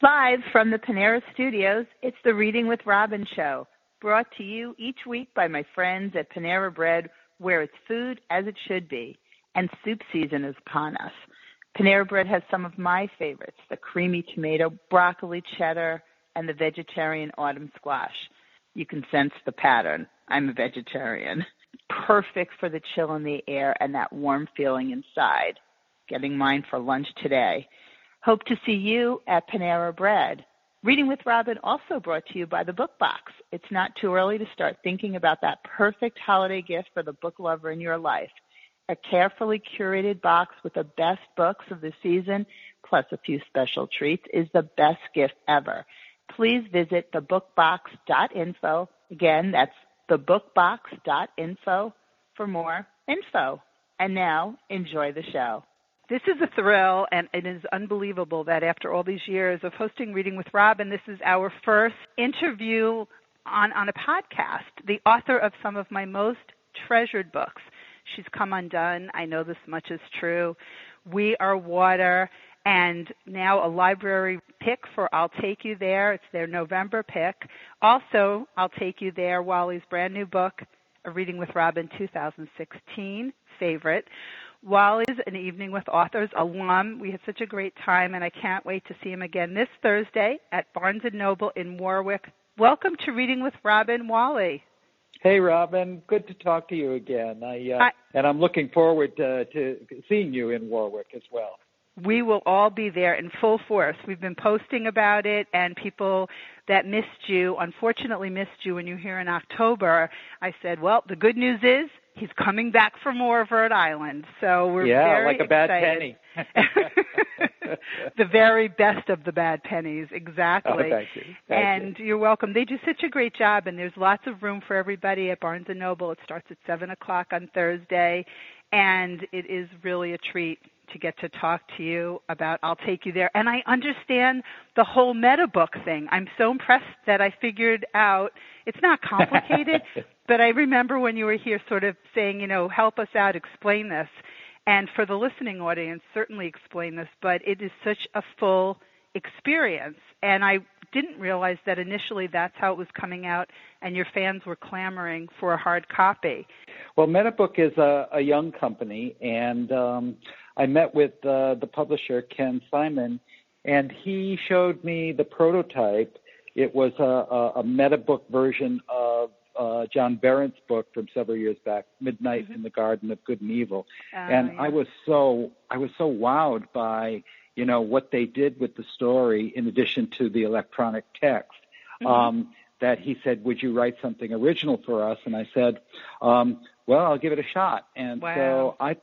Live from the Panera Studios, it's the Reading with Robin show, brought to you each week by my friends at Panera Bread, where it's food as it should be, and soup season is upon us. Panera Bread has some of my favorites, the creamy tomato, broccoli cheddar, and the vegetarian autumn squash. You can sense the pattern. I'm a vegetarian. Perfect for the chill in the air and that warm feeling inside. Getting mine for lunch today. Hope to see you at Panera Bread. Reading with Robin also brought to you by the Book Box. It's not too early to start thinking about that perfect holiday gift for the book lover in your life. A carefully curated box with the best books of the season, plus a few special treats, is the best gift ever. Please visit thebookbox.info. Again, that's thebookbox.info for more info. And now, enjoy the show. This is a thrill, and it is unbelievable that after all these years of hosting Reading with Robin, this is our first interview on, on a podcast. The author of some of my most treasured books. She's come undone. I know this much is true. We Are Water, and now a library pick for I'll Take You There. It's their November pick. Also, I'll Take You There, Wally's brand new book, A Reading with Robin 2016 favorite. Wally's an evening with authors alum. We had such a great time, and I can't wait to see him again this Thursday at Barnes and Noble in Warwick. Welcome to Reading with Robin Wally. Hey, Robin. Good to talk to you again. I, uh, I, and I'm looking forward to, to seeing you in Warwick as well. We will all be there in full force. We've been posting about it, and people that missed you, unfortunately missed you when you were here in October. I said, well, the good news is he's coming back for more of Rhode Island. So we're yeah, very like a bad excited. penny. the very best of the bad pennies, exactly. Oh, thank you. Thank and you. you're welcome. They do such a great job, and there's lots of room for everybody at Barnes and Noble. It starts at seven o'clock on Thursday, and it is really a treat to get to talk to you about I'll Take You There. And I understand the whole meta book thing. I'm so impressed that I figured out it's not complicated, but I remember when you were here sort of saying, you know, help us out, explain this. And for the listening audience, certainly explain this, but it is such a full experience. And I didn't realize that initially that's how it was coming out, and your fans were clamoring for a hard copy. Well, Metabook is a, a young company, and um, I met with uh, the publisher, Ken Simon, and he showed me the prototype. It was a, a, a Metabook version of uh, John Berendt's book from several years back, Midnight mm-hmm. in the Garden of Good and Evil, Oh, and yeah. I was so I was so wowed by you know what they did with the story in addition to the electronic text. Mhm. Um, that he said, "Would you write something original for us?" And I said, um, "Well, I'll give it a shot." And Wow. so I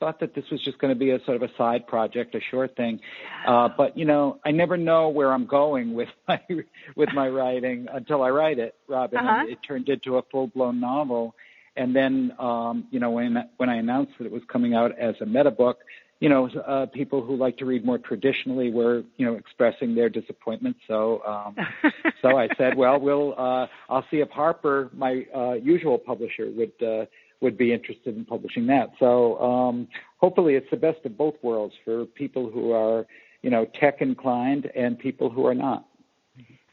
thought that this was just going to be a sort of a side project, a short thing. Uh, but you know, I never know where I'm going with my with my writing until I write it, Robin. Uh-huh. And it turned into a full blown novel. And then, um, you know, when when I announced that it was coming out as a meta book, you know, uh, people who like to read more traditionally were, you know, expressing their disappointment. So, um, so I said, well, we'll, uh, I'll see if Harper, my uh, usual publisher, would uh, would be interested in publishing that. So, um, hopefully, it's the best of both worlds for people who are, you know, tech inclined and people who are not.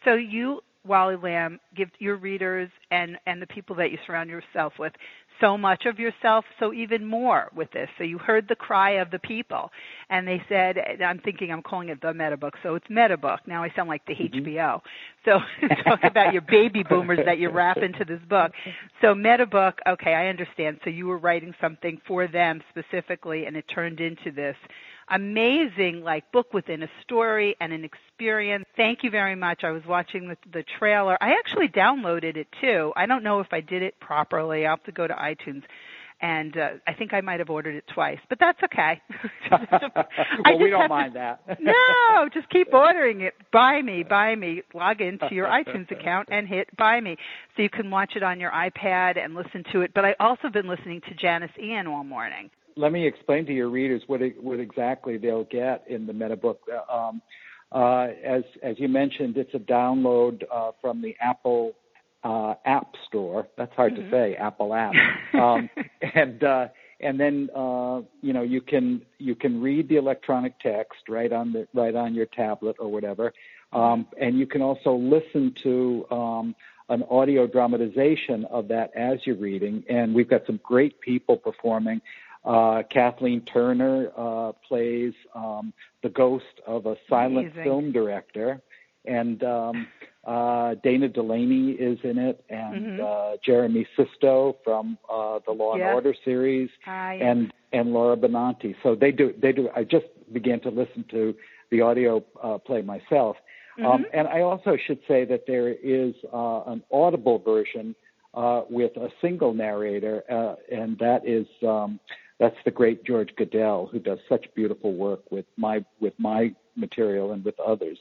So you, Wally Lamb, give your readers and and the people that you surround yourself with so much of yourself, so even more with this. So you heard the cry of the people, and they said, and I'm thinking I'm calling it the meta book, so it's meta book. Now I sound like the Mhm. HBO. So talk about your baby boomers that you wrap into this book. So meta book, okay, I understand. So you were writing something for them specifically, and it turned into this amazing like book within a story and an experience. Thank you very much. I was watching the, the trailer. I actually downloaded it too. I don't know if I did it properly. I'll have to go to iTunes. And uh, I think I might have ordered it twice, but that's okay. Well, we don't have to- mind that. no, just keep ordering it. Buy me, buy me. Log into your iTunes account and hit buy me. So you can watch it on your iPad and listen to it. But I also been listening to Janis Ian all morning. Let me explain to your readers what it, what exactly they'll get in the meta book. Um, uh, as as you mentioned, it's a download uh, from the Apple uh, App Store. That's hard Mhm. to say, Apple App. Um, and uh, and then uh, you know you can you can read the electronic text right on the right on your tablet or whatever, um, and you can also listen to um, an audio dramatization of that as you're reading. And we've got some great people performing. Uh, Kathleen Turner uh, plays um, the ghost of a silent Amazing. film director, and um, uh, Dana Delany is in it, and Mhm. uh, Jeremy Sisto from uh, the Law Yes. and Order series, Hi. and and Laura Benanti. So they do they do. I just began to listen to the audio uh, play myself, um, Mhm. and I also should say that there is uh, an audible version uh, with a single narrator, uh, and that is um, that's the great George Guidall, who does such beautiful work with my with my material and with others.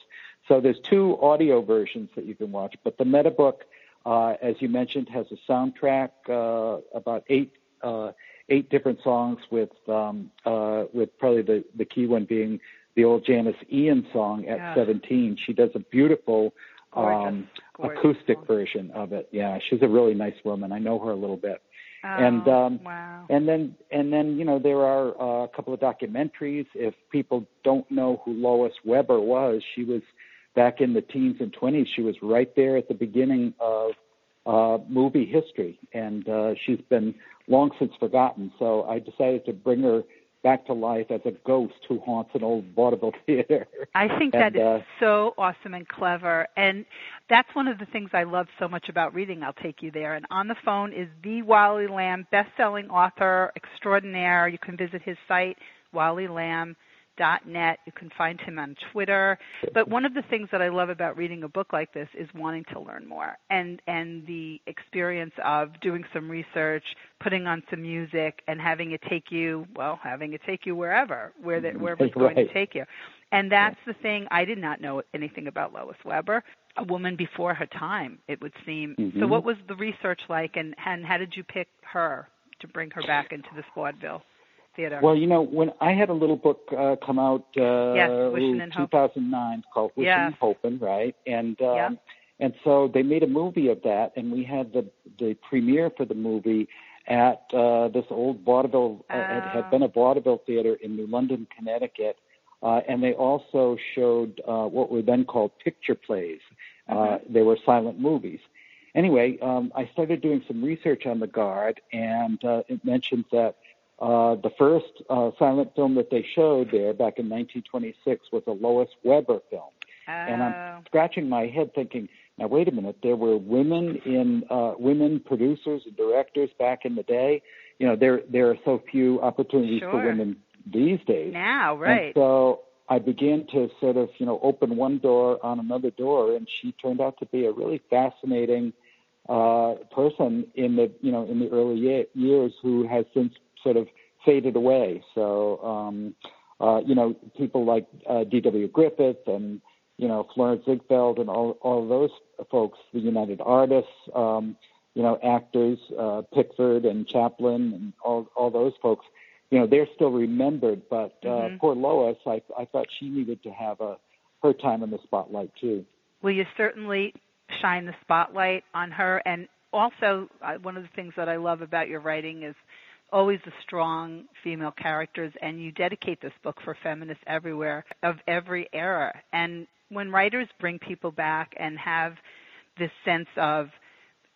So there's two audio versions that you can watch, but the meta book, uh, as you mentioned, has a soundtrack uh, about eight uh, eight different songs with um, uh, with probably the the key one being the old Janis Ian song at Yeah. 17. She does a beautiful Gorgeous. um, Gorgeous acoustic version of it. Yeah, she's a really nice woman. I know her a little bit. Oh, and, um, wow. And then and then you know there are uh, a couple of documentaries. If people don't know who Lois Weber was, she was back in the teens and 20s. She was right there at the beginning of uh, movie history, and uh, she's been long since forgotten. So I decided to bring her back to life as a ghost who haunts an old vaudeville theater. I think And, that is uh, so awesome and clever. And that's one of the things I love so much about reading. I'll take you there. And on the phone is the Wally Lamb, best-selling author extraordinaire. You can visit his site, wallylamb.net. You can find him on Twitter. But one of the things that I love about reading a book like this is wanting to learn more and and the experience of doing some research, putting on some music and having it take you, well, having it take you wherever, where the, wherever it's going Right. to take you. And that's the thing. I did not know anything about Lois Weber, a woman before her time. It would seem. So, Mhm. what was the research like, and and how did you pick her to bring her back into the vaudeville theater? Well, you know, when I had a little book uh, come out, uh, Yes, Hopin'. 2009, called Wishing Yes. and Hopin', right? And um, Yeah. and so they made a movie of that, and we had the the premiere for the movie at uh, this old vaudeville. Uh, it Oh. had been a vaudeville theater in New London, Connecticut, uh, and they also showed uh, what were then called picture plays. Uh, Mhm. they were silent movies. Anyway, um, I started doing some research on the Garde, and uh, it mentions that uh, the first uh, silent film that they showed there back in 1926 was a Lois Weber film. And Oh. I'm scratching my head thinking, now wait a minute, there were women in uh, women producers and directors back in the day. You know, there there are so few opportunities for women these days. now, And right? so I began to sort of, you know, open one door on another door, and she turned out to be a really fascinating uh, person in the, you know, in the early ye- years who has since sort of faded away. So, um, uh, you know, people like uh, D.W. Griffith and you know Florenz Ziegfeld and all all those folks, the United Artists, um, you know, actors, uh, Pickford and Chaplin and all all those folks you know they're still remembered but uh Mhm. poor lois i i thought she needed to have a her time in the spotlight too Well, you certainly shine the spotlight on her. And also, uh, one of the things that I love about your writing is always the strong female characters, and you dedicate this book for feminists everywhere of every era. And when writers bring people back and have this sense of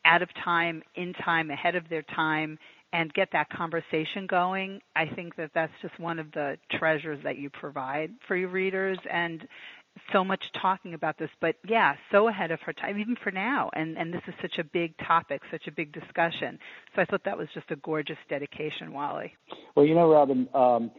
out of time, in time, ahead of their time, and get that conversation going, I think that that's just one of the treasures that you provide for your readers. And so much talking about this, but yeah, so ahead of her time, even for now. And and this is such a big topic, such a big discussion. So I thought that was just a gorgeous dedication, Wally. well you know robin um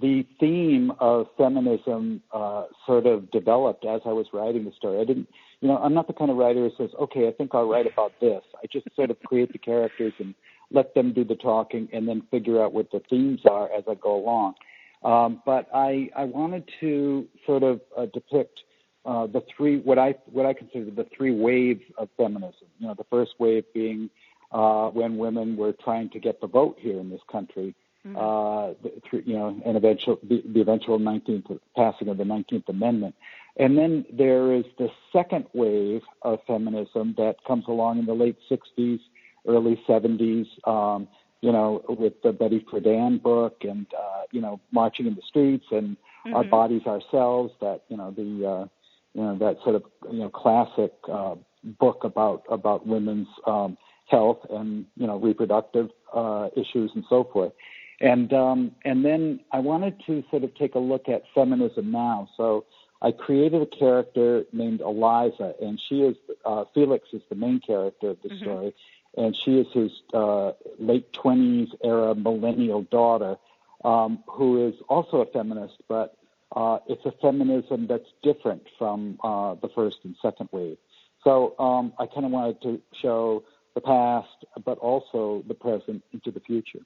the theme of feminism uh, sort of developed as I was writing the story. I didn't, you know, I'm not the kind of writer who says, okay, I think I'll write about this. I just sort of create the characters and let them do the talking and then figure out what the themes are as I go along. Um, but I, I wanted to sort of uh, depict uh, the three, what I, what I consider the three waves of feminism. You know, the first wave being uh, when women were trying to get the vote here in this country uh, through, you know, and eventual the, the eventual 19th passing of the 19th Amendment. And then there is the second wave of feminism that comes along in the late 60s, early 70s, um, you know, with the Betty Friedan book and uh, you know, marching in the streets and mm-hmm. our bodies ourselves. That you know the uh, you know that sort of you know classic uh, book about about women's um, health and you know reproductive uh, issues and so forth. And um, and then I wanted to sort of take a look at feminism now. So I created a character named Eliza, and she is uh, Felix is the main character of the mm-hmm. story, and she is his uh, late twenties era millennial daughter, um, who is also a feminist, but uh, it's a feminism that's different from uh, the first and second wave. So um, I kind of wanted to show the past, but also the present into the future.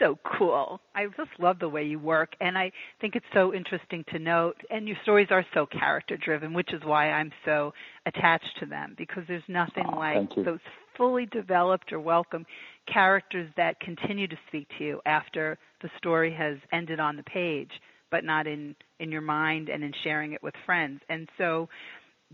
So cool. I just love the way you work, and I think it's so interesting to note. And your stories are so character driven, which is why I'm so attached to them because there's nothing like those fully developed or welcome characters that continue to speak to you after the story has ended on the page, but not in in your mind and in sharing it with friends. And so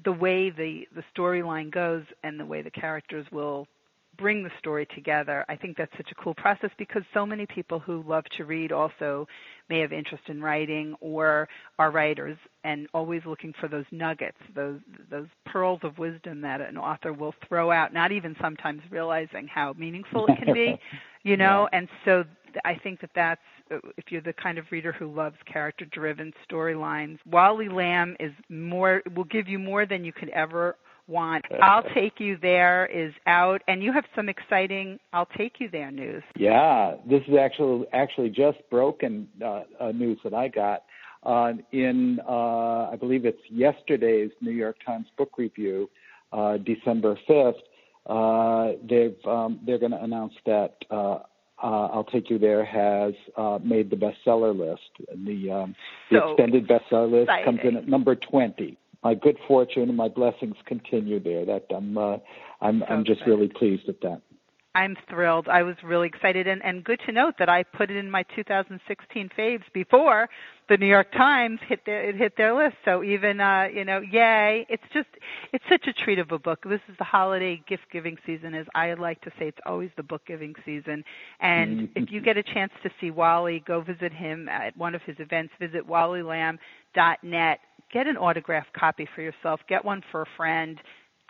the way the the storyline goes and the way the characters will bring the story together. I think that's such a cool process because so many people who love to read also may have interest in writing or are writers and always looking for those nuggets, those those pearls of wisdom that an author will throw out, not even sometimes realizing how meaningful it can be, you know. Yeah. And so I think that that's uh, if you're the kind of reader who loves character-driven storylines, Wally Lamb is more will give you more than you could ever want. I'll Take You There is out, and you have some exciting I'll Take You There news. Yeah, this is actually actually just broken uh, uh, news that I got. Uh, in uh, I believe it's yesterday's New York Times Book Review, uh, December fifth. Uh, they've um, they're going to announce that uh, uh, I'll Take You There has uh, made the bestseller list. The, um, the so extended bestseller list exciting. comes in at number 20 my good fortune and my blessings continue there. That I'm uh, I'm so I'm just really pleased with that. I'm thrilled. I was really excited, and, and good to note that I put it in my 2016 faves before the New York Times hit their it hit their list. So even uh, you know, yay! It's just it's such a treat of a book. This is the holiday gift giving season, as I like to say. It's always the book giving season. And Mm-hmm. if you get a chance to see Wally, go visit him at one of his events. Visit wallylamb.net. Get an autographed copy for yourself. Get one for a friend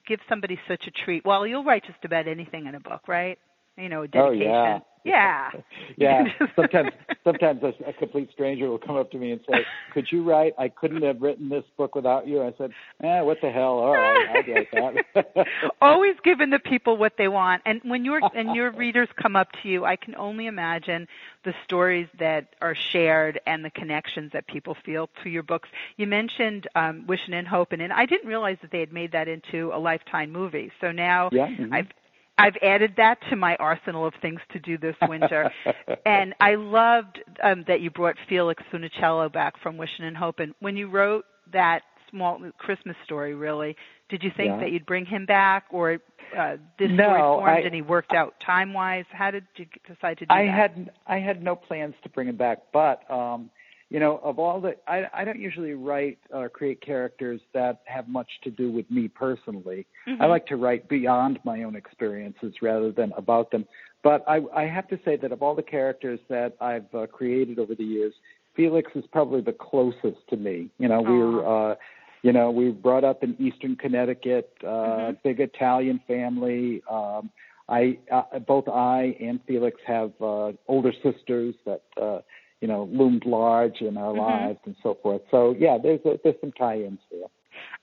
give somebody such a treat. Well, you'll write just about anything in a book, right? You know, dedication. Oh yeah. Yeah. yeah. sometimes sometimes a, a complete stranger will come up to me and say, "Could you write? I couldn't have written this book without you." I said, "Eh, what the hell? All right, I'd write that." Always giving the people what they want, and when your and your readers come up to you, I can only imagine the stories that are shared and the connections that people feel to your books. You mentioned um, Wishing and Hoping, and I didn't realize that they had made that into a Lifetime movie. So now yeah, mm-hmm. I've I've added that to my arsenal of things to do this winter. and I loved um, that you brought Felix Funicello back from Wishing and Hoping. When you wrote that small Christmas story, really, did you think yeah. that you'd bring him back, or uh, this no, story formed I, and he worked out time wise? How did you decide to do I that? I had I had no plans to bring him back, but um, you know, of all the, I, I don't usually write or create characters that have much to do with me personally. Mm-hmm. I like to write beyond my own experiences rather than about them. But I, I have to say that of all the characters that I've uh, created over the years, Felix is probably the closest to me. You know, we were, uh, you know, we were brought up in Eastern Connecticut, uh, Mhm. big Italian family. Um, I, uh, both I and Felix have uh, older sisters that. Uh, you know, loomed large in our Mhm. lives and so forth. So yeah, there's a, there's some tie-ins there.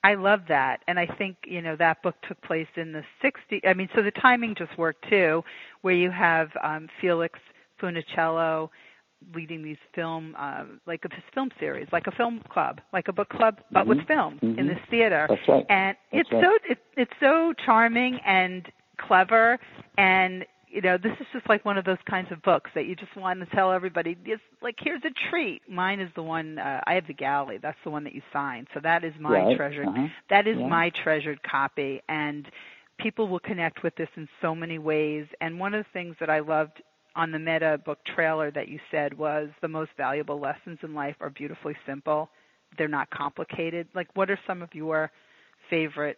I love that, and I think you know that book took place in the 60s. I mean, so the timing just worked too, where you have um, Felix Funicello leading these film, uh, like a film series, like a film club, like a book club, but with Mhm. film in Mhm. this theater. That's right. And That's it's right. so it, it's so charming and clever, and you know, this is just like one of those kinds of books that you just want to tell everybody. It's like here's a treat. Mine is the one uh, I have the galley. That's the one that you signed. So that is my right. treasured. Uh-huh. That is Yeah. my treasured copy, and people will connect with this in so many ways. And one of the things that I loved on the meta book trailer that you said was the most valuable lessons in life are beautifully simple. They're not complicated. Like, what are some of your favorite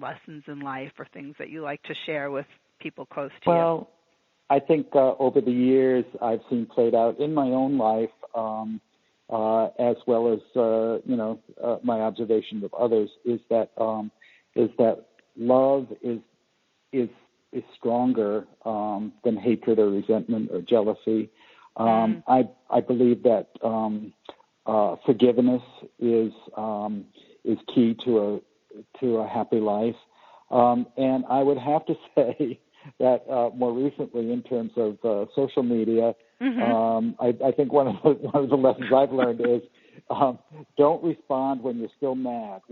lessons in life or things that you like to share with people close to Well, I think uh, over the years I've seen played out in my own life, um, uh, as well as uh, you know uh, my observations of others, is that um, is that love is is is stronger um, than hatred or resentment or jealousy. Um, mm. I I believe that um, uh, forgiveness is um, is key to a to a happy life. Um, and I would have to say that uh, more recently, in terms of uh, social media, mm-hmm. um, I, I think one of the, one of the lessons I've learned is um, don't respond when you're still mad.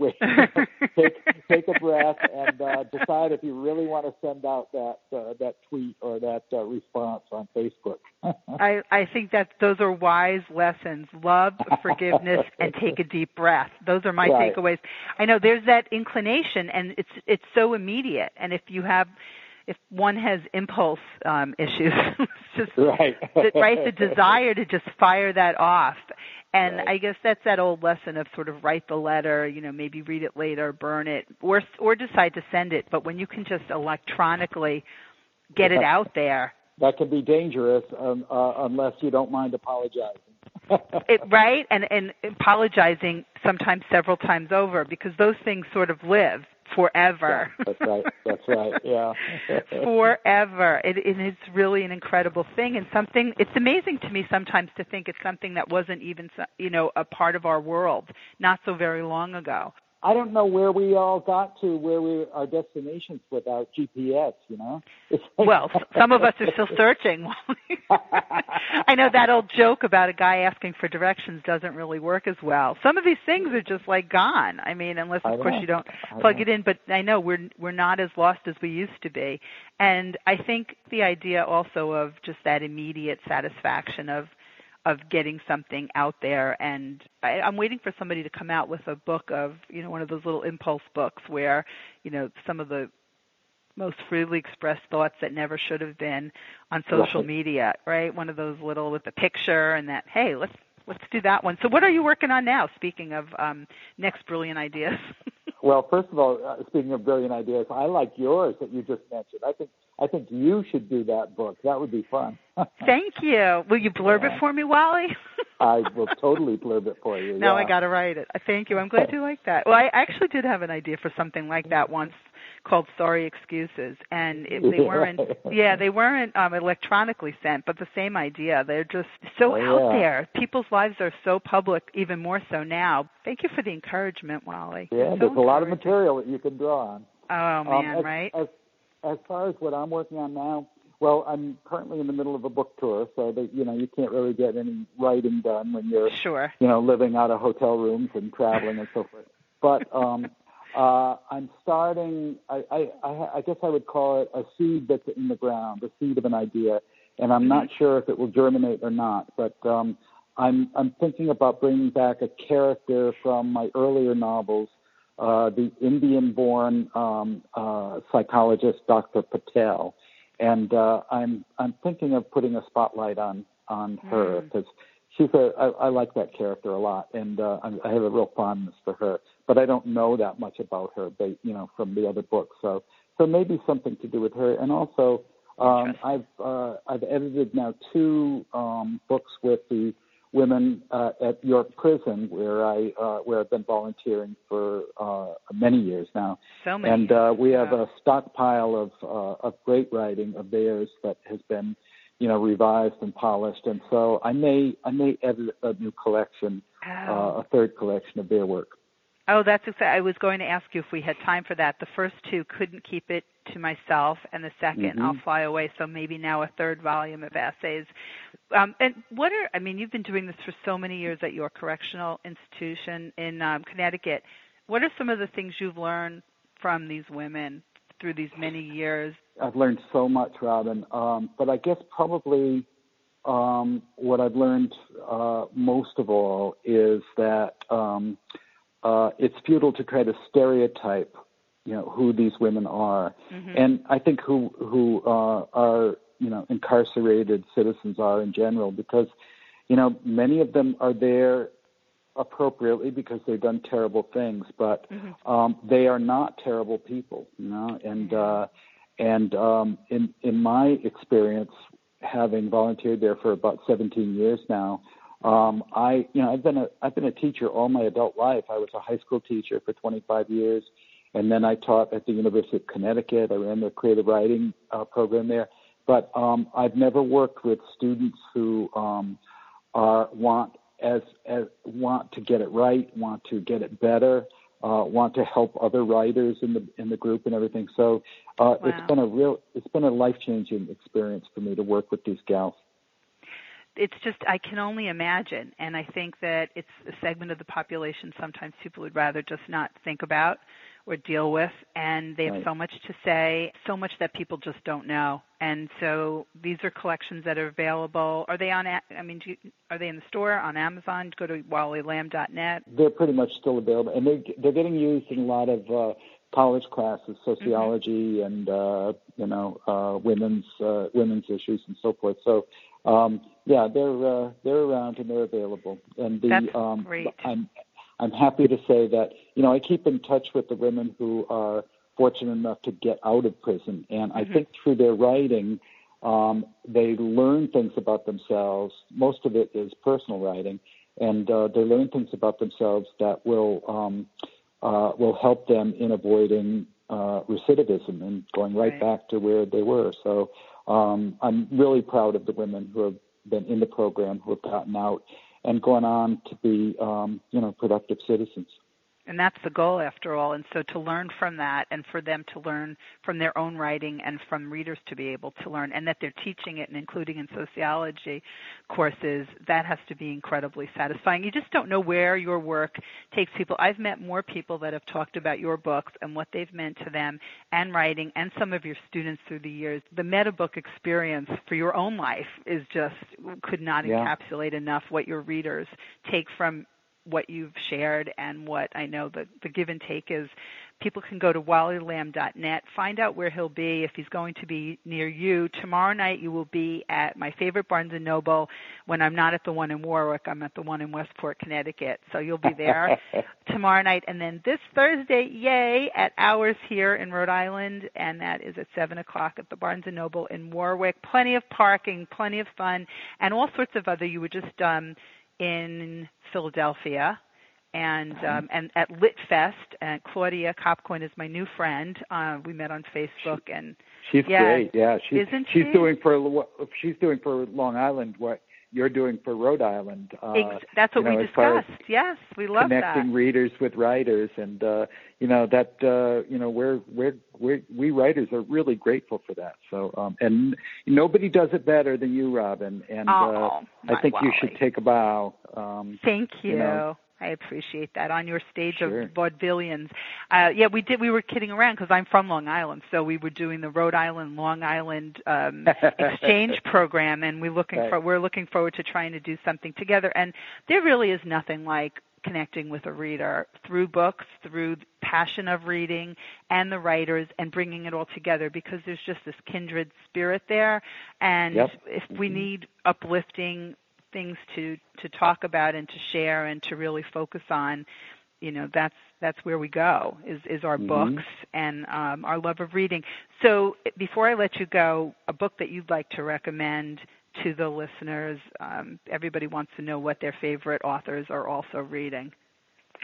take take a breath and uh, decide if you really want to send out that uh, that tweet or that uh, response on Facebook. I I think that those are wise lessons: love, forgiveness, and take a deep breath. Those are my right. takeaways. I know there's that inclination, and it's it's so immediate. And if you have if one has impulse um, issues, just right. the, right the desire to just fire that off. And right. I guess that's that old lesson of sort of write the letter, you know, maybe read it later, burn it, or or decide to send it. But when you can just electronically get it out there, that can be dangerous um, uh, unless you don't mind apologizing. it, right, and and apologizing sometimes several times over because those things sort of live forever. That's right. That's right. Yeah. forever. It, it is really an incredible thing and something. It's amazing to me sometimes to think it's something that wasn't even you know a part of our world not so very long ago. I don't know where we all got to where we our destinations without GPS. You know. well, some of us are still searching. I know that old joke about a guy asking for directions doesn't really work as well. Some of these things are just like gone. I mean, unless of course you don't plug it in. But I know we're we're not as lost as we used to be. And I think the idea also of just that immediate satisfaction of of getting something out there. And I, I'm waiting for somebody to come out with a book of you know one of those little impulse books where you know some of the most freely expressed thoughts that never should have been on social media right? One of those little with the picture and that hey let's let's do that one. So what are you working on now speaking of um next brilliant ideas? Well first of all uh, speaking of brilliant ideas i like yours that you just mentioned. I think I think you should do that book. That would be fun. Thank you. Will you blurb yeah. it for me, Wally? I will totally blurb it for you. Now yeah. I got to write it. Thank you. I'm glad you like that. Well, I actually did have an idea for something like that once called Sorry Excuses, and it, they weren't. yeah, they weren't um, electronically sent, but the same idea. They're just so oh, out there. People's lives are so public, even more so now. Thank you for the encouragement, Wally. Yeah, so there's a lot of material that you can draw on. Oh man, um, as, right? As as far as what I'm working on now, well, I'm currently in the middle of a book tour, so that you know you can't really get any writing done when you're sure you know living out of hotel rooms and traveling and so forth. But um, uh, I'm starting. I, I I guess I would call it a seed that's in the ground, a seed of an idea, and I'm mm-hmm. not sure if it will germinate or not. But um, I'm I'm thinking about bringing back a character from my earlier novels uh, the Indian-born um, uh, psychologist Dr. Patel, and uh, I'm I'm thinking of putting a spotlight on on her because mm. she's a I, I like that character a lot, and uh, I have a real fondness for her. But I don't know that much about her, but you know, from the other books. So so maybe something to do with her, and also um, I've uh, I've edited now two um, books with the women uh, at York Prison, where I uh, where I've been volunteering for uh, many years now. So many. And uh, we have a stockpile of uh, of great writing of theirs that has been, you know, revised and polished. And so I may I may edit a new collection, uh, oh. a third collection of their work. Oh, that's exciting. I was going to ask you if we had time for that. The first two couldn't keep it to myself, and the 2nd i mm-hmm. I'll fly away. So maybe now a third volume of essays. Um, and what are I mean? You've been doing this for so many years at your correctional institution in um, Connecticut. What are some of the things you've learned from these women through these many years? I've learned so much, Robin. Um, but I guess probably um, what I've learned uh, most of all is that um, uh, it's futile to try to stereotype, you know, who these women are, mm-hmm. and I think who who uh, are you know incarcerated citizens are in general, because you know many of them are there appropriately because they've done terrible things, but mm-hmm. um, they are not terrible people, you know, and uh, And um, in in my experience, having volunteered there for about 17 years now, um, I you know I've been a I've been a teacher all my adult life. I was a high school teacher for 25 years, and then I taught at the University of Connecticut. I ran the creative writing uh, program there. But um, I've never worked with students who um, are want as as want to get it right, want to get it better, uh, want to help other writers in the in the group and everything. So uh, wow. it's been a real it's been a life changing experience for me to work with these gals. It's just I can only imagine, and I think that it's a segment of the population sometimes people would rather just not think about or deal with and they have right. so much to say so much that people just don't know. And so these are collections that are available. Are they on i mean you, are they in the store on amazon? Go to wallylamb.net they're pretty much still available and they're they're getting used in a lot of uh college classes sociology mm-hmm. and uh you know uh women's uh women's issues and so forth. So um yeah they're uh they're around and they're available and the That's um great. i'm I'm happy to say that you know I keep in touch with the women who are fortunate enough to get out of prison, and I mm-hmm. think through their writing, um, they learn things about themselves. Most of it is personal writing, and uh, they learn things about themselves that will um, uh, will help them in avoiding uh, recidivism and going right, right, back to where they were. So um, I'm really proud of the women who have been in the program who have gotten out and gone on to be, um, you know, productive citizens and that's the goal after all. And so to learn from that and for them to learn from their own writing and from readers to be able to learn and that they're teaching it and including in sociology courses that has to be incredibly satisfying. You just don't know where your work takes people. I've met more people that have talked about your books and what they've meant to them and writing and some of your students through the years. The meta book experience for your own life is just could not yeah. encapsulate enough what your readers take from what you've shared and what I know the, the give and take is. People can go to wallylamb.net, find out where he'll be if he's going to be near you. Tomorrow night you will be at my favorite Barnes & Noble. When I'm not at the one in Warwick, I'm at the one in Westport, Connecticut. So you'll be there tomorrow night. And then this Thursday, yay, at Hours here in Rhode Island, and that is at 7 o'clock at the Barnes & Noble in Warwick. Plenty of parking, plenty of fun, and all sorts of other. You were just um, in Philadelphia and um, and at LitFest. And Claudia Copquin is my new friend. Uh, we met on Facebook, and she's yeah, great. Yeah, she's Isn't she's she? doing for she's doing for Long Island what you're doing for Rhode Island. Uh, that's what you know, we discussed. Yes, we love connecting that. readers with writers, and uh, you know that uh, you know we're we're we're we writers are really grateful for that. So um, and nobody does it better than you, Robin. And oh, uh, I think Wally. you should take a bow. Um, Thank you. you know, I appreciate that on your stage sure. of vaudevillians. Uh, yeah, we did. We were kidding around because I'm from Long Island, so we were doing the Rhode Island Long Island um, exchange program, and we're looking right. for we're looking forward to trying to do something together. And there really is nothing like connecting with a reader through books, through passion of reading and the writers and bringing it all together because there's just this kindred spirit there and yep. if we mm-hmm. need uplifting things to to talk about and to share and to really focus on you know that's that's where we go is is our mm-hmm. books and um, our love of reading. So before i let you go a book that you'd like to recommend to the listeners um, everybody wants to know what their favorite authors are also reading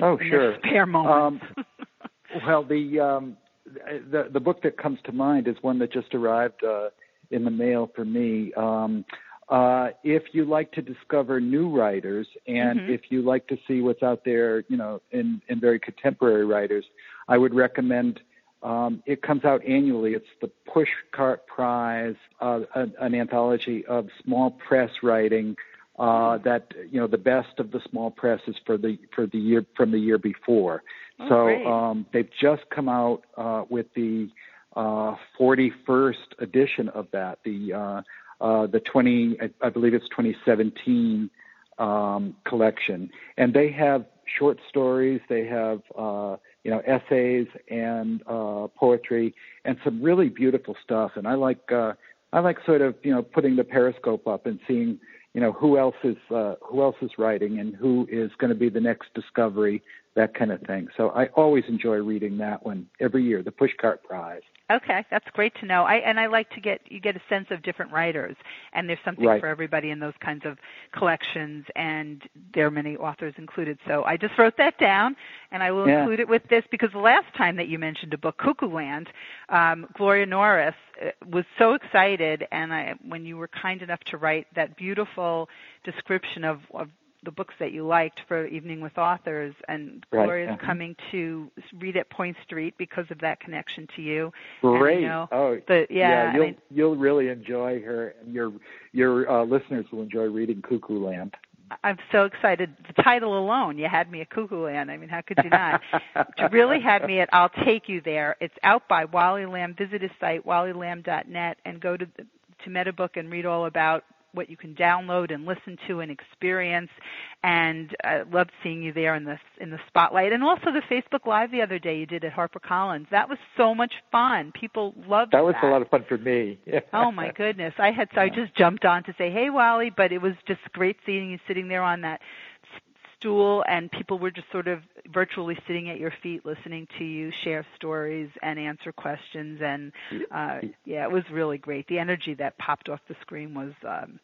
oh sure. spare moments. um, well the um the the book that comes to mind is one that just arrived uh in the mail for me. Um uh, if you like to discover new writers and mm-hmm. if you like to see what's out there, you know, in, in very contemporary writers, I would recommend. Um, it comes out annually. It's the Pushcart Prize, uh, an, an anthology of small press writing. Uh, that you know, the best of the small presses for the for the year from the year before. Oh, so um, they've just come out uh, with the uh, 41st edition of that. The uh, uh, the 20, I, believe it's 2017 um, collection, and they have short stories, they have uh, you know essays and uh, poetry, and some really beautiful stuff. And I like uh, I like sort of you know putting the periscope up and seeing you know who else is uh, who else is writing and who is going to be the next discovery that kind of thing. So I always enjoy reading that one every year, the Pushcart Prize. Okay, that's great to know. I and I like to get you get a sense of different writers, and there's something right. for everybody in those kinds of collections, and there are many authors included. So I just wrote that down, and I will yeah. include it with this because the last time that you mentioned a book, Kookooland, um, Gloria Norris uh, was so excited, and I when you were kind enough to write that beautiful description of, of the books that you liked for Evening with Authors, and right. Gloria's uh-huh. coming to read at Point Street because of that connection to you. Great. You know, oh, the, yeah. yeah you'll I mean, you'll really enjoy her, and your your uh, listeners will enjoy reading Kookooland. I'm so excited. The title alone, you had me at Kookooland. I mean, how could you not? you really had me at I'll Take You There. It's out by Wally Lamb. Visit his site, wallylamb.net, and go to, to Metabook and read all about what you can download and listen to and experience. And I loved seeing you there in the in the spotlight, and also the Facebook Live the other day you did at HarperCollins. That was so much fun. People loved that. Was that. a lot of fun for me. oh my goodness! I had so I just jumped on to say, "Hey, Wally," but it was just great seeing you sitting there on that stool and people were just sort of virtually sitting at your feet listening to you share stories and answer questions and uh yeah it was really great the energy that popped off the screen was um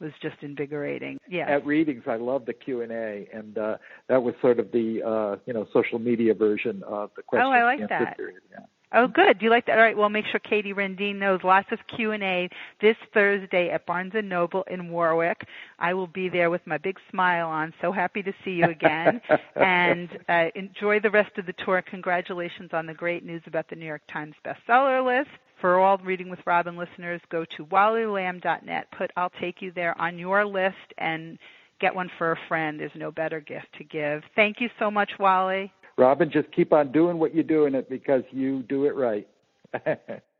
was just invigorating yeah at readings i love the q and a and uh that was sort of the uh you know social media version of the question oh i like that period. Yeah. Oh, good. Do you like that? All right. Well, make sure Katie Rendine knows lots of Q and A this Thursday at Barnes and Noble in Warwick. I will be there with my big smile on. So happy to see you again, and uh, enjoy the rest of the tour. Congratulations on the great news about the New York Times bestseller list. For all Reading with Robin listeners, go to wallylamb.net. Put "I'll take you there" on your list and get one for a friend. There's no better gift to give. Thank you so much, Wally. Robin, just keep on doing what you're doing it because you do it right.